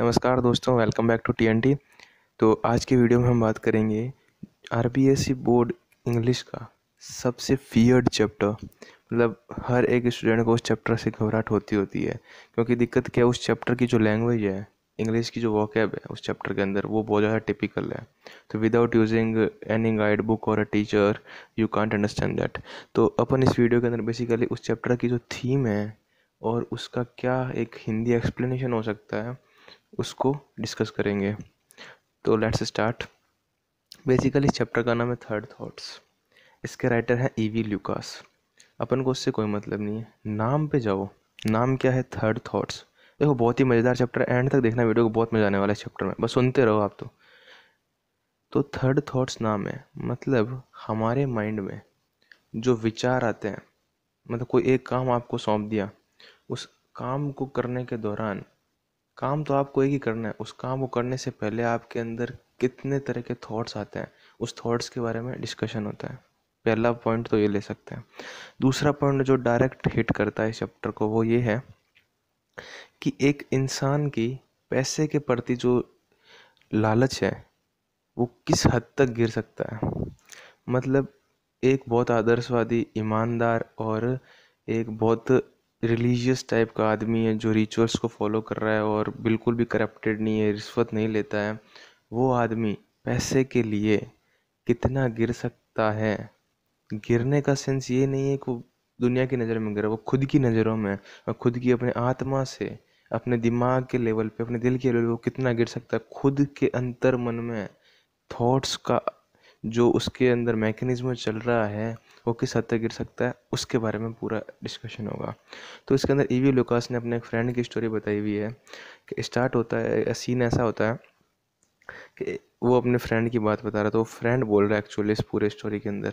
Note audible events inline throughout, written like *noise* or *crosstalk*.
नमस्कार दोस्तों welcome back to TNT तो आज की वीडियो में हम बात करेंगे आरबीएससी बोर्ड इंग्लिश का सबसे फियर्ड चैप्टर मतलब हर एक स्टूडेंट को उस चैप्टर से घबराहट होती होती है, क्योंकि दिक्कत क्या है, उस चैप्टर की जो लैंग्वेज है इंग्लिश की जो वॉकैब है, उस चैप्टर के अंदर वो बहुत ज़्यादा टिपिकल है। तो without using any guide book और a teacher you can't understand that तो अपन इस वीडियो के अंदर बेसिकली उस चैप्टर की जो थीम है और उसका क्या एक हिंदी एक्सप्लेनेशन हो सकता है उसको डिस्कस करेंगे। तो लेट्स स्टार्ट बेसिकली इस चैप्टर का नाम है थर्ड थॉट्स इसके राइटर हैं ईवी ल्यूकास अपन को उससे कोई मतलब नहीं है। नाम पे जाओ। नाम क्या है थर्ड थॉट्स देखो, बहुत ही मज़ेदार चैप्टर एंड तक देखना वीडियो को, बहुत मज़ा आने वाला है चैप्टर में। बस सुनते रहो आप तो। तो थर्ड थॉट्स नाम है। मतलब हमारे माइंड में जो विचार आते हैं मतलब कोई एक काम आपको सौंप दिया, उस काम को करने के दौरान काम तो आपको एक ही करना है। उस काम को करने से पहले आपके अंदर कितने तरह के थॉट्स आते हैं, उस थॉट्स के बारे में डिस्कशन होता है। पहला पॉइंट तो ये ले सकते हैं। दूसरा पॉइंट जो डायरेक्ट हिट करता है इस चैप्टर को, वो ये है कि एक इंसान की पैसे के प्रति जो लालच है, वो किस हद तक गिर सकता है? मतलब एक बहुत आदर्शवादी, ईमानदार और एक बहुत रिलीजियस टाइप का आदमी है जो रिचुअल्स को फॉलो कर रहा है और बिल्कुल भी करप्टेड नहीं है, रिश्वत नहीं लेता है, वो आदमी पैसे के लिए कितना गिर सकता है? गिरने का सेंस ये नहीं है कि दुनिया की नज़र में गिरा, वो खुद की नज़रों में और खुद की अपने आत्मा से, अपने दिमाग के लेवल पे, अपने दिल के लेवल पे वो कितना गिर सकता है? खुद के अंतर मन में थॉट्स का जो उसके अंदर मैकेनिज्म चल रहा है, वो किस हद तक गिर सकता है, उसके बारे में पूरा डिस्कशन होगा। तो इसके अंदर ईवी लुकास ने अपने एक फ्रेंड की स्टोरी बताई हुई है कि स्टार्ट होता है सीन ऐसा होता है कि वो अपने फ्रेंड की बात बता रहा था। वो फ्रेंड बोल रहा है एक्चुअली इस पूरे स्टोरी के अंदर।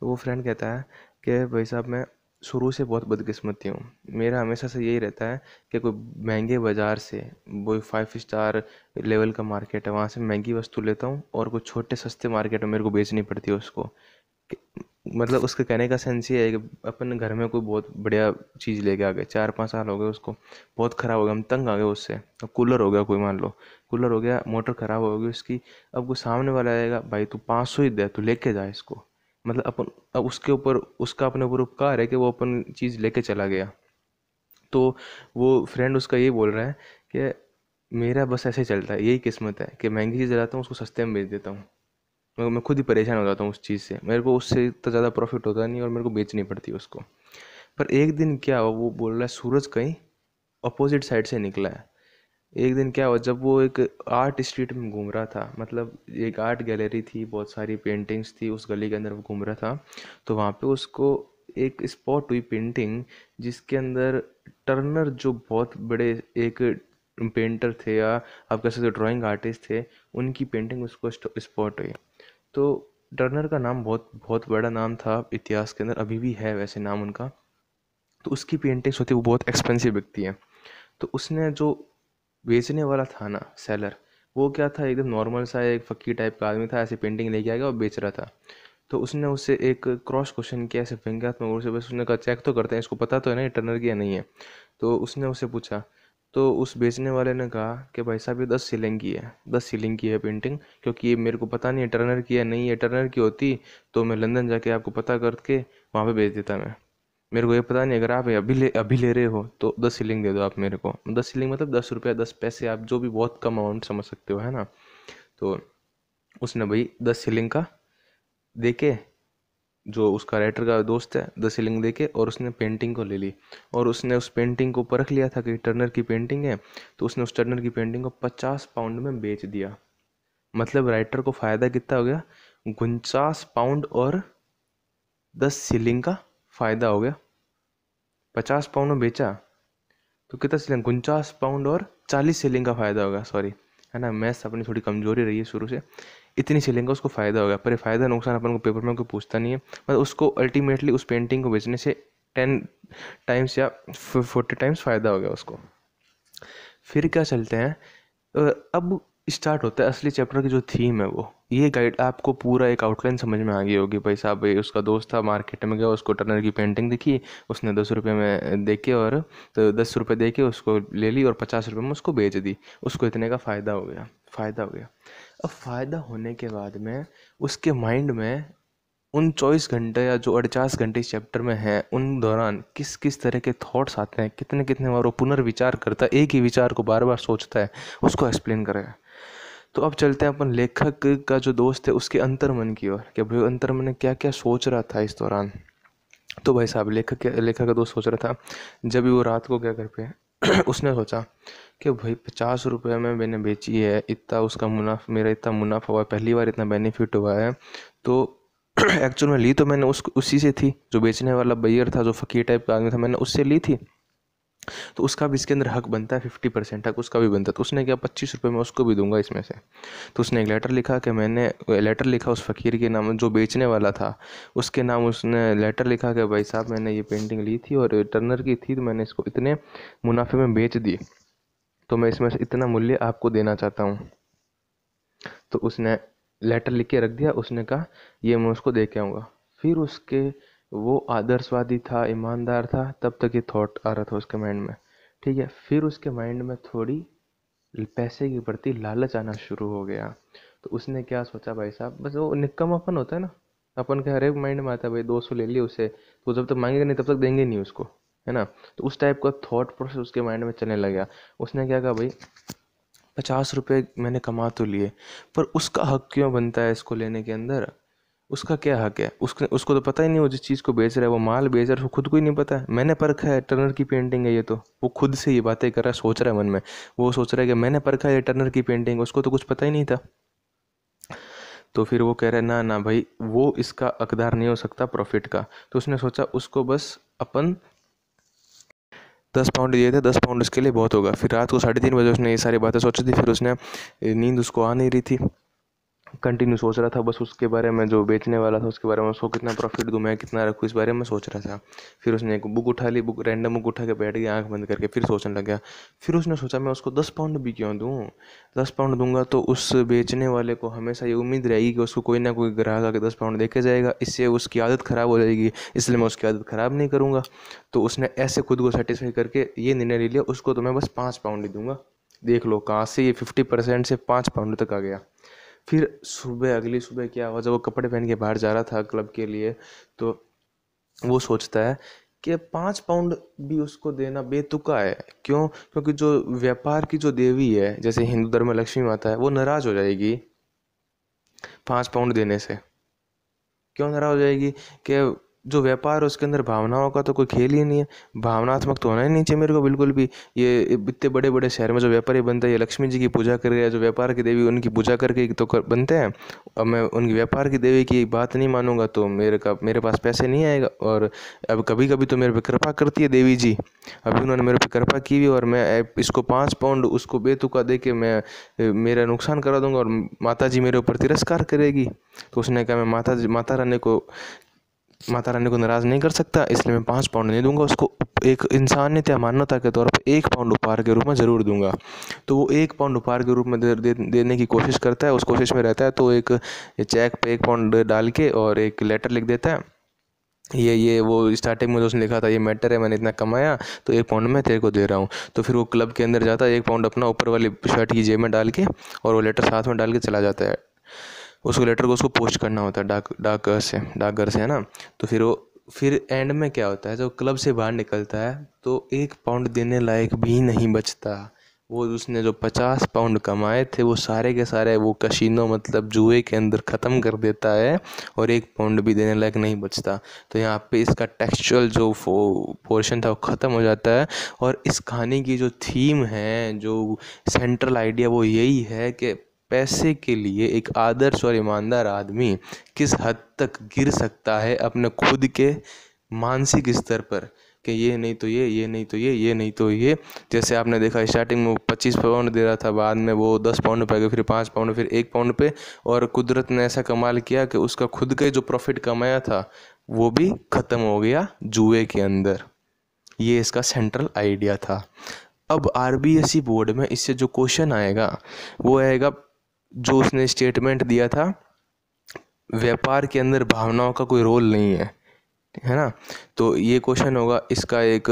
तो वो फ्रेंड कहता है कि, भाई साहब, मैं शुरू से बहुत बदकिस्मती हूँ। मेरा हमेशा से यही रहता है कि कोई महँगे बाज़ार से, वो फाइव स्टार लेवल का मार्केट है, वहाँ से महँगी वस्तु लेता हूँ और कोई छोटे सस्ते मार्केट में मेरे को बेचनी पड़ती है उसको। मतलब उसके कहने का सेंस ये है कि अपन घर में कोई बहुत बढ़िया चीज़ लेके आ गए, चार पाँच साल हो गए उसको, बहुत ख़राब हो गया, हम तंग आ गए उससे। अब कूलर हो गया कोई मान लो, कूलर हो गया, मोटर ख़राब हो गई उसकी, अब कोई सामने वाला आएगा, भाई तू पाँच सौ ही दे, तू लेके जा इसको। मतलब अपन, अब उसके ऊपर, उसका अपने ऊपर उपकार है कि वो अपन चीज़ लेके चला गया। तो वो फ्रेंड उसका ये बोल रहा है कि मेरा बस ऐसे चलता है, यही किस्मत है कि महँगी चीज़ लाता हूँ, उसको सस्ते में बेच देता हूँ। मैं खुद ही परेशान हो जाता हूँ उस चीज़ से। मेरे को उससे इतना ज़्यादा प्रॉफिट होता नहीं और मेरे को बेचनी पड़ती उसको। पर एक दिन क्या हुआ, वो बोल रहा है, सूरज कहीं अपोजिट साइड से निकला है। एक दिन क्या हुआ, जब वो एक आर्ट स्ट्रीट में घूम रहा था मतलब एक आर्ट गैलरी थी, बहुत सारी पेंटिंग्स थी, उस गली के अंदर वो घूम रहा था तो वहाँ पे उसको एक स्पॉट हुई पेंटिंग जिसके अंदर टर्नर जो बहुत बड़े एक पेंटर थे या आप कह सकते ड्राइंग आर्टिस्ट थे, उनकी पेंटिंग उसको स्पॉट हुई। तो टर्नर का नाम बहुत बहुत बड़ा नाम था इतिहास के अंदर, अभी भी है वैसे नाम उनका। तो उसकी पेंटिंग्स होती वो बहुत एक्सपेंसिव बिकती हैं। तो उसने जो बेचने वाला था ना सेलर वो क्या था, एकदम नॉर्मल सा, एक फ़कीर टाइप का आदमी था, ऐसे पेंटिंग लेके आ गया और बेच रहा था। तो उसने उससे एक क्रॉस क्वेश्चन किया ऐसे व्यंग्यात्मक रूप से बस उसने कहा चेक तो करते हैं, इसको पता तो है ना, ये टर्नर की नहीं है? तो उसने उससे पूछा तो उस बेचने वाले ने कहा कि, भाई साहब, ये दस सीलिंग की है, दस सीलिंग की है पेंटिंग क्योंकि ये मेरे को पता नहीं है टर्नर की है नहीं है टर्नर की होती तो मैं लंदन जाके आपको पता करके वहाँ पे बेच देता मैं। मेरे को ये पता नहीं, अगर आप अभी ले अभी ले रहे हो तो दस सीलिंग दे दो आप मेरे को। दस सीलिंग मतलब दस रुपया, दस पैसे आप जो भी बहुत कम अमाउंट समझ सकते हो, है ना? तो उसने भाई दस सीलिंग का दे के जो उसका राइटर का दोस्त है, दस सीलिंग देके और उसने पेंटिंग को ले ली। और उसने उस पेंटिंग को परख लिया था कि टर्नर की पेंटिंग है तो उसने उस टर्नर की पेंटिंग को पचास पाउंड में बेच दिया। मतलब राइटर को फ़ायदा कितना हो गया? उनचास पाउंड और दस सीलिंग का फ़ायदा हो गया। पचास पाउंड बेचा तो कितना सीलिंग उनचास पाउंड और चालीस सेलिंग का फ़ायदा होगा सॉरी है ना? मैथ्स अपनी थोड़ी कमज़ोरी रही है शुरू से। इतनी सीलिंग का उसको फ़ायदा होगा पर फ़ायदा नुकसान अपन को पेपर में कोई पूछता नहीं है। मतलब उसको अल्टीमेटली उस पेंटिंग को बेचने से टेन टाइम्स या फोर्टी टाइम्स फ़ायदा हो गया उसको। फिर क्या चलते हैं? अब स्टार्ट होता है, असली चैप्टर की जो थीम है वो। ये गाइड आपको पूरा एक आउटलाइन समझ में आ गई होगी, भाई साहब, भाई, उसका दोस्त था मार्केट में गया, उसको टर्नर की पेंटिंग दिखी, उसने दस रुपये में दे के और तो दस रुपये दे के उसको ले ली और पचास रुपये में उसको बेच दी। उसको इतने का फ़ायदा हो गया, फ़ायदा हो गया। अब फ़ायदा होने के बाद में उसके माइंड में उन चौबीस घंटे या जो अड़चास घंटे इस चैप्टर में हैं, उन दौरान किस किस तरह के थॉट्स आते हैं कितने कितने बार वो पुनर्विचार करता है, एक ही विचार को बार बार सोचता है, उसको एक्सप्लेन करेगा तो अब चलते हैं अपन लेखक का जो दोस्त है, उसके अंतर्मन की ओर। कि भाई, अंतर्मन ने क्या क्या सोच रहा था इस दौरान? तो भाई साहब, लेखक लेखक का दोस्त सोच रहा था, जब भी वो रात को क्या कर पे, *clears throat* उसने सोचा कि भाई पचास रुपये में मैंने बेची है, इतना उसका मुनाफा, मेरा इतना मुनाफा हुआ पहली बार इतना बेनिफिट हुआ है। तो *clears throat* एक्चुअल में ली तो मैंने उस, उसी से थी, जो बेचने वाला बैयर था, जो फ़कीर टाइप का आदमी था, मैंने उससे ली थी। तो उसका भी इसके अंदर हक बनता है फिफ्टी परसेंट हक, उसका भी बनता है। तो उसने क्या, पच्चीस रुपये मैं उसको भी दूँगा इसमें से। तो उसने एक लेटर लिखा कि मैंने लेटर लिखा उस फ़कीर के नाम, जो बेचने वाला था, उसके नाम उसने लेटर लिखा कि भाई साहब, मैंने ये पेंटिंग ली थी और टर्नर की थी तो मैंने इसको इतने मुनाफे में बेच दी। तो मैं इसमें से इतना मूल्य आपको देना चाहता हूँ। तो उसने लेटर लिख के रख दिया, उसने कहा, ये मैं उसको दे के आऊँगा। फिर उसके वो आदर्शवादी था, ईमानदार था, तब तक ये थॉट आ रहा था उसके माइंड में। ठीक है, फिर उसके माइंड में थोड़ी पैसे के प्रति लालच आना शुरू हो गया। तो उसने क्या सोचा भाई साहब? बस वो निक्कमापन होता है ना। अपन के हर एक माइंड में आता है, भाई, दो सौ ले लिया उसे तो जब तक मांगेगा नहीं, तब तक देंगे नहीं उसको, है ना? तो उस टाइप का थॉट प्रोसेस उसके माइंड में चलने लगा। उसने क्या कहा, भाई, पचास रुपये मैंने कमा तो लिए, पर उसका हक क्यों बनता है इसको लेने के अंदर? उसका क्या हक है? उसके, उसको तो पता ही नहीं वो जिस चीज़ को बेच रहा है, वो माल बेच रहा है, उसको खुद को ही नहीं पता है। मैंने परखा है टर्नर की पेंटिंग है ये तो। वो खुद से ये बातें कर रहा है, सोच रहा है मन में। वो सोच रहा है कि मैंने परखा है टर्नर की पेंटिंग उसको तो कुछ पता ही नहीं था। तो फिर वो कह रहे ना ना भाई, वो इसका अकदार नहीं हो सकता प्रॉफिट का। तो उसने सोचा, उसको बस अपन दस पाउंड दिए थे, दस पाउंड उसके लिए बहुत होगा। फिर रात को साढ़े तीन बजे उसने ये सारी बातें सोची थी, फिर उसने नींद उसको आ नहीं रही थी। कंटिन्यू सोच रहा था, बस उसके बारे में जो बेचने वाला था, उसके बारे में उसको कितना प्रॉफिट दूँ, मैं कितना रखूँ, इस बारे में सोच रहा था। फिर उसने एक बुक उठा ली बुक रैंडम बुक उठा के बैठ गया, आँख बंद करके फिर सोचने लग गया। फिर उसने सोचा, मैं उसको दस पाउंड भी क्यों दूँ? दस पाउंड दूँगा तो उस बेचने वाले को हमेशा ये उम्मीद रहेगी कि उसको कोई ना कोई ग्राहक आके दस पाउंड देखे जाएगा। इससे उसकी आदत ख़राब हो जाएगी, इसलिए मैं उसकी आदत ख़राब नहीं करूँगा। तो उसने ऐसे खुद को सेटिस्फाई करके ये निर्णय ले लिया, उसको तो मैं बस पाँच पाउंड ही दूँगा। देख लो, कहाँ से ये फिफ्टी परसेंट से पाँच पाउंड तक आ गया। फिर सुबह, अगली सुबह क्या हुआ? जब वो कपड़े पहन के बाहर जा रहा था क्लब के लिए तो वो सोचता है कि पाँच पाउंड भी उसको देना बेतुका है। क्यों? क्योंकि जो व्यापार की जो देवी है, जैसे हिंदू धर्म में लक्ष्मी माता है, वो नाराज़ हो जाएगी पाँच पाउंड देने से। क्यों नाराज़ हो जाएगी? कि जो व्यापार है उसके अंदर भावनाओं का तो कोई खेल ही नहीं है। भावनात्मक तो होना ही नहीं चाहिए मेरे को बिल्कुल भी। ये इतने बड़े बड़े शहर में जो व्यापारी बनते हैं ये लक्ष्मी जी की पूजा कर रहे हैं जो व्यापार की देवी उनकी पूजा करके तो कर, बनते हैं। अब मैं उनकी व्यापार की देवी की बात नहीं मानूँगा तो मेरे का मेरे पास पैसे नहीं आएगा। और अब कभी कभी तो मेरे पर कृपा करती है देवी जी। अभी उन्होंने मेरे पे कृपा की हुई और मैं इसको पाँच पाउंड उसको बेतुका दे के मैं मेरा नुकसान करा दूँगा और माता जी मेरे ऊपर तिरस्कार करेगी। तो उसने कहा मैं माता जी माता रानी को माता रानी को नाराज़ नहीं कर सकता इसलिए मैं पाँच पाउंड नहीं दूँगा उसको। एक इंसानियत या मान्यता के तौर पर एक पाउंड उपहार के रूप में ज़रूर दूँगा। तो वो एक पाउंड उपहार के रूप में दे, दे, देने की कोशिश करता है उस कोशिश में रहता है तो एक चेक पे एक पाउंड डाल के और एक लेटर लिख देता है। ये ये वो स्टार्टिंग में जो उसने लिखा था ये मैटर है मैंने इतना कमाया तो एक पाउंड मैं तेरे को दे रहा हूँ। तो फिर वो क्लब के अंदर जाता है एक पाउंड अपना ऊपर वाली शर्ट की जेब में डाल के और वो लेटर साथ में डाल के चला जाता है। उसको लेटर को उसको पोस्ट करना होता है डाक डाक से डाकघर से, है ना? तो फिर वो, फिर एंड में क्या होता है? जब क्लब से बाहर निकलता है तो एक पाउंड देने लायक भी नहीं बचता। वो उसने जो पचास पाउंड कमाए थे, वो सारे के सारे, वो कशीनो मतलब जुए के अंदर ख़त्म कर देता है और एक पाउंड भी देने लायक नहीं बचता। तो यहाँ पे इसका टेक्सचुअल जो पोर्शन था, वो ख़त्म हो जाता है और इस कहानी की जो थीम है, जो सेंट्रल आइडिया वो यही है कि पैसे के लिए एक आदर्श और ईमानदार आदमी किस हद तक गिर सकता है अपने खुद के मानसिक स्तर पर? कि ये नहीं तो ये ये नहीं तो ये ये नहीं तो ये। जैसे आपने देखा स्टार्टिंग में वो पच्चीस पाउंड दे रहा था, बाद में वो दस पाउंड पे गए फिर पाँच पाउंड फिर एक पाउंड पे। और कुदरत ने ऐसा कमाल किया कि उसका खुद का जो प्रॉफिट कमाया था, वो भी ख़त्म हो गया जुए के अंदर। ये इसका सेंट्रल आइडिया था। अब आर बोर्ड में इससे जो क्वेश्चन आएगा, वो आएगा जो उसने स्टेटमेंट दिया था, व्यापार के अंदर भावनाओं का कोई रोल नहीं है है ना? तो ये क्वेश्चन होगा, इसका एक,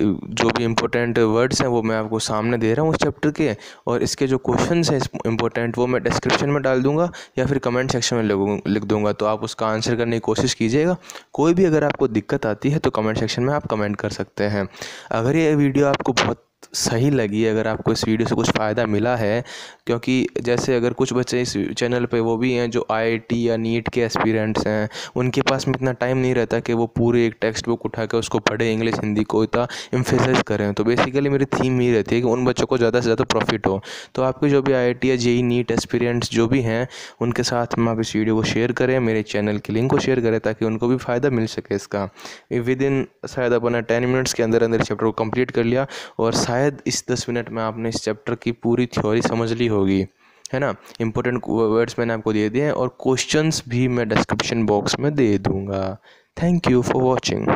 जो भी इम्पोर्टेंट वर्ड्स हैं, वो मैं आपको सामने दे रहा हूँ उस चैप्टर के, और इसके जो क्वेश्चन हैं इम्पोर्टेंट वो मैं डिस्क्रिप्शन में डाल दूँगा, या फिर कमेंट सेक्शन में लिख दूँगा तो आप उसका आंसर करने की कोशिश कीजिएगा। कोई भी अगर आपको दिक्कत आती है तो कमेंट सेक्शन में आप कमेंट कर सकते हैं। अगर ये वीडियो आपको बहुत सही लगी अगर आपको इस वीडियो से कुछ फ़ायदा मिला है, क्योंकि जैसे अगर कुछ बच्चे इस चैनल पे वो भी हैं जो आईआईटी या नीट के एस्पिरेंट्स हैं, उनके पास में इतना टाइम नहीं रहता कि वो पूरे एक टेक्स्ट बुक उठा के उसको पढ़े इंग्लिश हिंदी को इतना इम्फेसाइज करें। तो बेसिकली मेरी थीम ही रहती है कि उन बच्चों को ज़्यादा से ज़्यादा प्रॉफिट हो। तो आपके जो भी आईआईटी या जेई नीट एस्पिरेंट्स जो भी हैं, उनके साथ में आप इस वीडियो को शेयर करें, मेरे चैनल की लिंक को शेयर करें, ताकि उनको भी फ़ायदा मिल सके इसका। विद इन शायद अपना टेन मिनट्स के अंदर अंदर चैप्टर को कंप्लीट कर लिया, और शायद इस दस मिनट में आपने इस चैप्टर की पूरी थ्योरी समझ ली होगी, है ना? इंपॉर्टेंट वर्ड्स मैंने आपको दे दिए हैं और क्वेश्चंस भी मैं डिस्क्रिप्शन बॉक्स में दे दूँगा। Thank you for watching